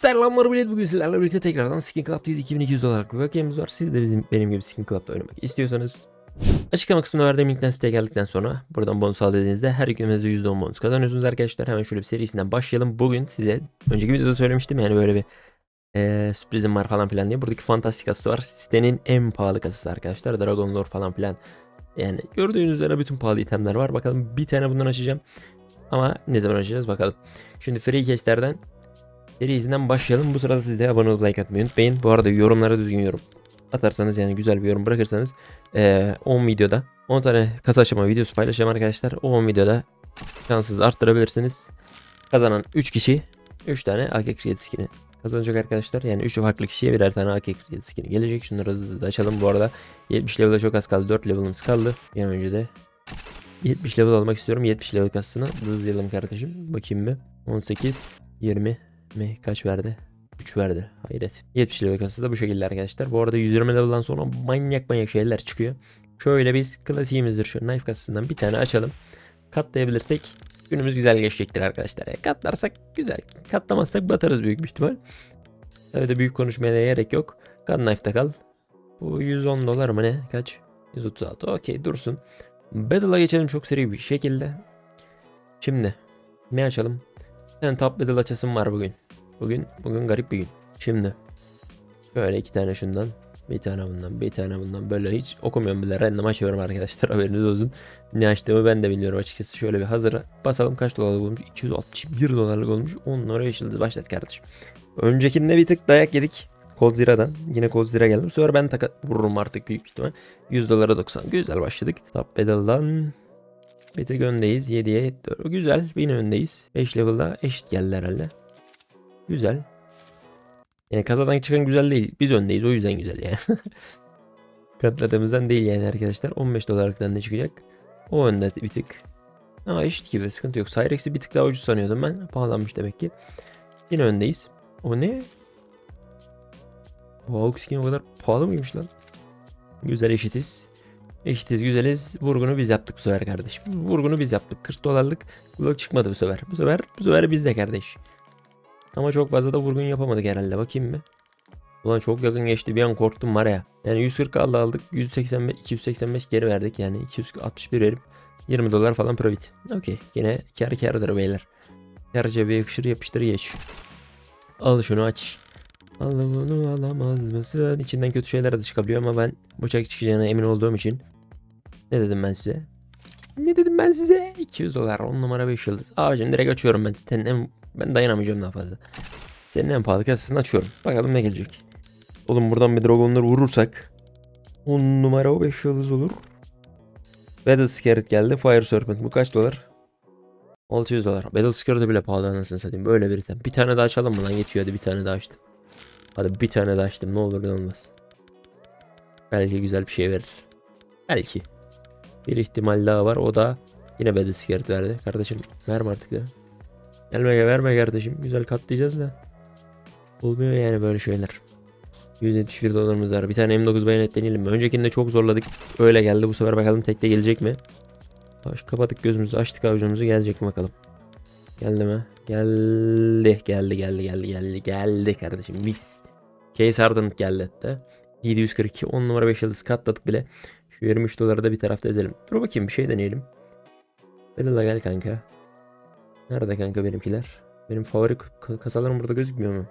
Selamlar millet bugün sizlerle birlikte tekrardan Skin Club'dayız 2200 dolarlık bir bakiyemiz var. Siz de bizim benim gibi Skin Club'da oynamak istiyorsanız Açıklama kısmına verdiğim linkten siteye geldikten sonra buradan bonus al dediğinizde her yüklemenize %10 bonus kazanıyorsunuz arkadaşlar. Hemen şöyle bir serisinden başlayalım. Bugün size önceki videoda söylemiştim yani böyle bir ee, sürprizim var falan filan diye. Buradaki fantastik kasası var. Sitenin en pahalı kasası arkadaşlar. Dragon Lore falan filan. Yani gördüğünüz üzere bütün pahalı itemler var. Bakalım bir tane bundan açacağım. Ama ne zaman açacağız bakalım. Şimdi free case'lerden serisinden başlayalım. Bu sırada siz de abone olup like atmayı unutmayın. Bu arada yorumlara düzgün yorum atarsanız yani güzel bir yorum bırakırsanız ee, 10 videoda 10 tane kasa açma videosu paylaşacağım arkadaşlar. O 10 videoda şansınızı arttırabilirsiniz. Kazanan 3 kişi 3 tane AK Create skin'i kazanacak arkadaşlar. Yani 3 farklı kişiye birer tane AK Create skin'i gelecek. Şunları hızlı hızlı açalım. Bu arada 70 level'da çok az kaldı. 4 level'ımız kaldı. Bir önce de 70 level almak istiyorum. 70 level kasasını hızlayalım kardeşim. Bakayım mı? 18, 20 mi? Kaç verdi? 3 verdi. Hayret. 70 level kasası da bu şekilde arkadaşlar. Bu arada 120 level'dan sonra manyak manyak şeyler çıkıyor. Şöyle biz klasiğimizdir şu knife kasasından bir tane açalım. Katlayabilirsek günümüz güzel geçecektir arkadaşlar. E, katlarsak güzel. Katlamazsak batarız büyük bir ihtimal. Tabii de büyük konuşmaya gerek yok. Gun knife'da kal. Bu 110 dolar mı ne? Kaç? 136. Okey dursun. Battle'a geçelim çok seri bir şekilde. Şimdi ne açalım? Yani top battle açasım var bugün. Bugün bugün garip bir gün. Şimdi böyle iki tane şundan, bir tane bundan, bir tane bundan böyle hiç okumuyorum bile random açıyorum arkadaşlar haberiniz olsun. Ne açtığımı ben de bilmiyorum açıkçası. Şöyle bir hazır basalım kaç dolarlık olmuş? 261 dolarlık olmuş. 10 numara 5 yıldız başlat kardeşim. Öncekinde bir tık dayak yedik. Cold Zira'dan. Yine Cold Zira geldi. Bu sefer ben taka vururum artık büyük ihtimal. 100 dolara 90. Güzel başladık. Top Pedal'dan bir tık öndeyiz. 7'ye 4. Güzel. Yine öndeyiz. 5 level'da eşit geldi herhalde. Güzel. Yani kazadan çıkan güzel değil. Biz öndeyiz. O yüzden güzel yani. Katladığımızdan değil yani arkadaşlar. 15 dolarlıktan ne çıkacak? O önde bir tık. Ama eşit gibi sıkıntı yok. Cyrex'i bir tık daha ucuz sanıyordum ben. Pahalanmış demek ki. Yine öndeyiz. O ne? Bu AUX skin o kadar pahalı mıymış lan? Güzel eşitiz. Eşitiz güzeliz. Vurgunu biz yaptık bu sefer kardeşim. Vurgunu biz yaptık. 40 dolarlık blok çıkmadı bu sefer. Bu sefer bu sefer bizde kardeş. Ama çok fazla da vurgun yapamadık herhalde. Bakayım mı? Ulan çok yakın geçti. Bir an korktum var ya. Yani 140 aldı aldık. 185 285 geri verdik. Yani 261 verip 20 dolar falan profit. Okey. Yine kar kardır beyler. Kar cebe yakışır yapıştır geç. Al şunu aç. Al bunu alamaz mısın? İçinden kötü şeyler de çıkabiliyor ama ben bıçak çıkacağına emin olduğum için. Ne dedim ben size? Ne dedim ben size? 200 dolar 10 numara 5 yıldız. Abicim direkt açıyorum ben. Senin en, ben dayanamayacağım daha fazla. Senin en pahalı kasasını açıyorum. Bakalım ne gelecek. Oğlum buradan bir dragonları vurursak 10 numara o 5 yıldız olur. Battle Scarlet geldi. Fire Serpent. Bu kaç dolar? 600 dolar. Battle Scarlet bile pahalı anasını satayım. Böyle bir item. Bir tane daha açalım mı lan? Yetiyor hadi bir tane daha açtım. Hadi bir tane daha açtım. Ne olur ne olmaz. Belki güzel bir şey verir. Belki. Bir ihtimal daha var. O da yine Battle Scarlet verdi. Kardeşim verme artık ya. Gelme verme kardeşim. Güzel katlayacağız da. Olmuyor yani böyle şeyler. 171 dolarımız var. Bir tane M9 bayonet deneyelim? Öncekinde çok zorladık. Öyle geldi. Bu sefer bakalım tekte gelecek mi? Baş, kapatık gözümüzü açtık avucumuzu gelecek mi bakalım. Geldi mi? Geldi. Geldi geldi geldi geldi. Geldi kardeşim. Mis. Case Hardened geldi hatta. 742 10 numara 5 yıldız katladık bile. Şu 23 doları da bir tarafta ezelim. Dur bakayım bir şey deneyelim. Bedela gel kanka. Nerede kanka benimkiler? Benim favori kasalarım burada gözükmüyor mu?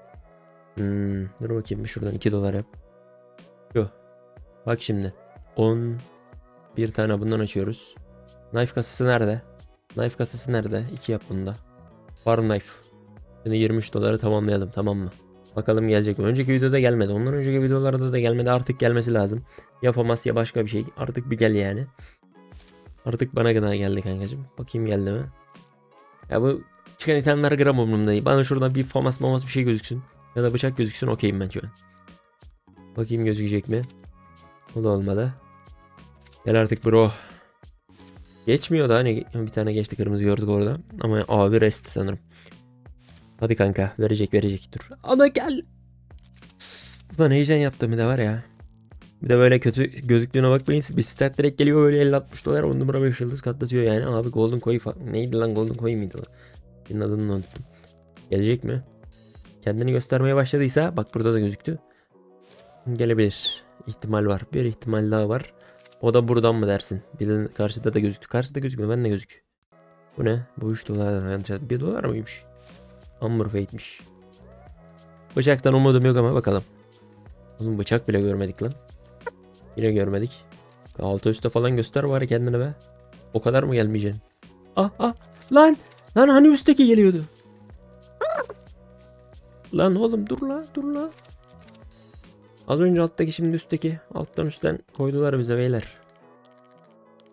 Hmm, dur bakayım bir şuradan 2 dolar yap. Yo. Bak şimdi. 10 bir tane bundan açıyoruz. Knife kasası nerede? Knife kasası nerede? 2 yap bunda. Farm knife. Şimdi 23 doları tamamlayalım tamam mı? Bakalım gelecek mi? Önceki videoda gelmedi. Ondan önceki videolarda da gelmedi. Artık gelmesi lazım. Yapamaz ya başka bir şey. Artık bir gel yani. Artık bana kadar geldi kankacım. Bakayım geldi mi? Ya bu çıkan itemler gram umurumda değil. Bana şuradan bir famas mamas bir şey gözüksün. Ya da bıçak gözüksün okeyim ben şu an. Bakayım gözükecek mi? O da olmadı. Gel artık bro. Geçmiyor da hani bir tane geçti kırmızı gördük orada. Ama abi rest sanırım. Hadi kanka verecek verecek dur. Ana gel. Ulan heyecan yaptım bir de var ya. Bir de böyle kötü gözüktüğüne bakmayın. Bir stat direkt geliyor böyle 50-60 dolar 10 numara 5 yıldız katlatıyor yani. Abi Golden Koi falan. Neydi lan Golden Koi miydi o? Senin adını unuttum. Gelecek mi? kendini göstermeye başladıysa bak burada da gözüktü. Gelebilir. İhtimal var. Bir ihtimal daha var. O da buradan mı dersin? Birinin karşıda da gözüktü. Karşıda gözükmüyor. Ben de gözük. Bu ne? Bu 3 dolar. Yanlış 1 dolar mıymış? Amber Fate'miş. Bıçaktan umudum yok ama bakalım. Oğlum bıçak bile görmedik lan. Yine görmedik. Altı üstte falan göster bari kendine be. O kadar mı gelmeyeceksin? Ah ah lan lan hani üstteki geliyordu. Lan oğlum dur la dur la. Az önce alttaki şimdi üstteki. Alttan üstten koydular bize beyler.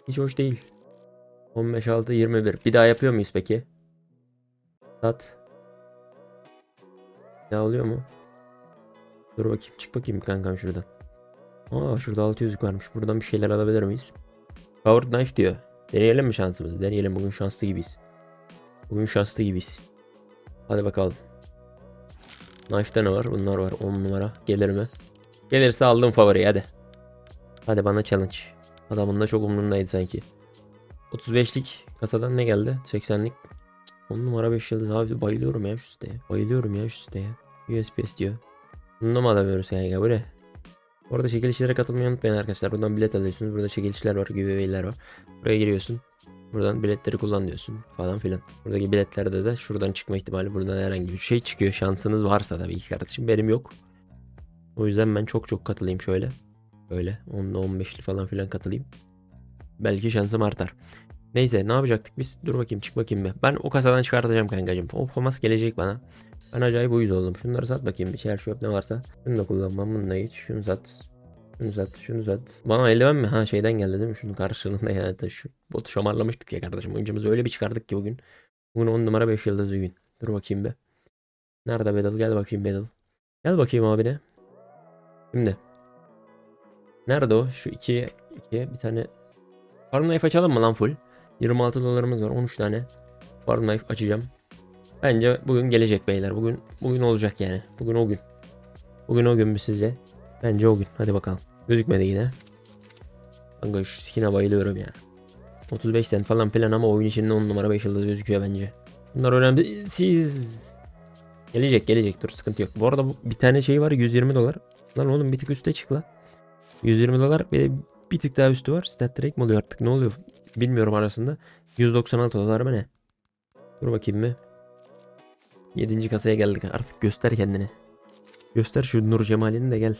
Hiç hoş değil. 15 6 21. Bir daha yapıyor muyuz peki? Sat. Ya oluyor mu? Dur bakayım çık bakayım kankam şuradan. Aa şurada 600'lük varmış. Buradan bir şeyler alabilir miyiz? Powered knife diyor. Deneyelim mi şansımızı? Deneyelim bugün şanslı gibiyiz. Bugün şanslı gibiyiz. Hadi bakalım. Knife'da ne var? Bunlar var. 10 numara. Gelir mi? Gelirse aldım favoriyi hadi. Hadi bana challenge. Adamın da çok umurundaydı sanki. 35'lik kasadan ne geldi? 80'lik. 10 numara 5 yıldız abi bayılıyorum ya şu siteye. Bayılıyorum ya şu siteye. USPS diyor. Bunu da mı alamıyoruz kanka bu ne? Bu arada çekilişlere katılmayı unutmayın arkadaşlar. Buradan bilet alıyorsunuz. Burada çekilişler var, giveaway'ler var. Buraya giriyorsun. Buradan biletleri kullan diyorsun falan filan. Buradaki biletlerde de şuradan çıkma ihtimali buradan herhangi bir şey çıkıyor. Şansınız varsa tabii ki kardeşim. Benim yok. O yüzden ben çok çok katılayım şöyle. Böyle 10'la 15'li falan filan katılayım. Belki şansım artar. Neyse ne yapacaktık biz? Dur bakayım çık bakayım be. Ben o kasadan çıkartacağım kankacım. O famas gelecek bana. Ben acayip uyuz oldum. Şunları sat bakayım bir şeyler shop ne varsa. Şunu da kullanmam bunu da geç. Şunu sat. Şunu sat. Şunu sat. Bana eldiven mi? Ha şeyden geldi değil mi? Şunun karşılığında yani. Şu botu şamarlamıştık ya kardeşim. Oyuncumuzu öyle bir çıkardık ki bugün. Bugün 10 numara 5 yıldız bir gün. Dur bakayım be. Nerede Battle? Gel bakayım Battle. Gel bakayım abine. Şimdi. Nerede o? Şu iki, iki bir tane. Farm knife açalım mı lan full? 26 dolarımız var. 13 tane. Farm knife açacağım. Bence bugün gelecek beyler. Bugün bugün olacak yani. Bugün o gün. Bugün o gün mü sizce? Bence o gün. Hadi bakalım. Gözükmedi yine. Kanka şu skin'e bayılıyorum ya. 35 cent falan filan ama oyun içinde 10 numara 5 yıldız gözüküyor bence. Bunlar önemli. Siz Gelecek gelecek dur sıkıntı yok. Bu arada bir tane şey var 120 dolar. Lan oğlum bir tık üstte çık la. 120 dolar bir, bir tık daha üstü var. Stat Trek mi oluyor artık ne oluyor bilmiyorum arasında. 196 dolar mı ne? Dur bakayım mı? 7. kasaya geldik artık göster kendini. Göster şu Nur Cemal'ini de gel.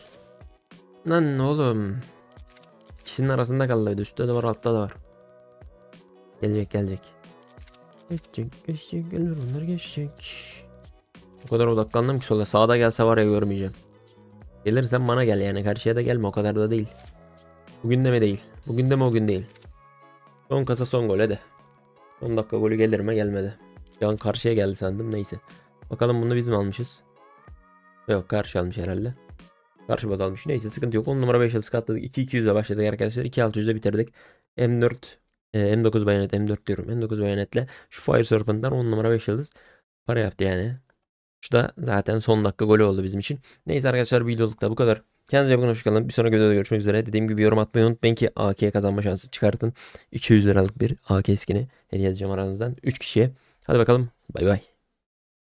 Lan oğlum. İkisinin arasında kaldı üstte de var altta da var. Gelecek gelecek. Geçecek geçecek gelir onlar geçecek. O kadar odaklandım ki sola. Sağda gelse var ya görmeyeceğim. Gelirsen bana gel yani. Karşıya da gelme. O kadar da değil. Bugün de mi değil? Bugün de mi o gün değil? Son kasa son gol hadi. 10 dakika golü gelir mi? Gelmedi. Can karşıya geldi sandım. Neyse. Bakalım bunu biz mi almışız? Yok karşı almış herhalde. Karşı bot almış. Neyse sıkıntı yok. 10 numara 5 yıldız katladık. 2-200'e başladık arkadaşlar. 2-600'e bitirdik. M4 e, M9 bayonet M4 diyorum. M9 bayonetle şu Fire Serpent'tan 10 numara 5 yıldız para yaptı yani. Şu da zaten son dakika golü oldu bizim için. Neyse arkadaşlar videolukta bu kadar. Kendinize bakın hoşçakalın. Bir sonraki videoda görüşmek üzere. Dediğim gibi yorum atmayı unutmayın ki AK'ye kazanma şansı çıkartın. 200 liralık bir AK skini hediye edeceğim aranızdan. 3 kişiye. Hadi bakalım. Bay bay.